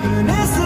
happiness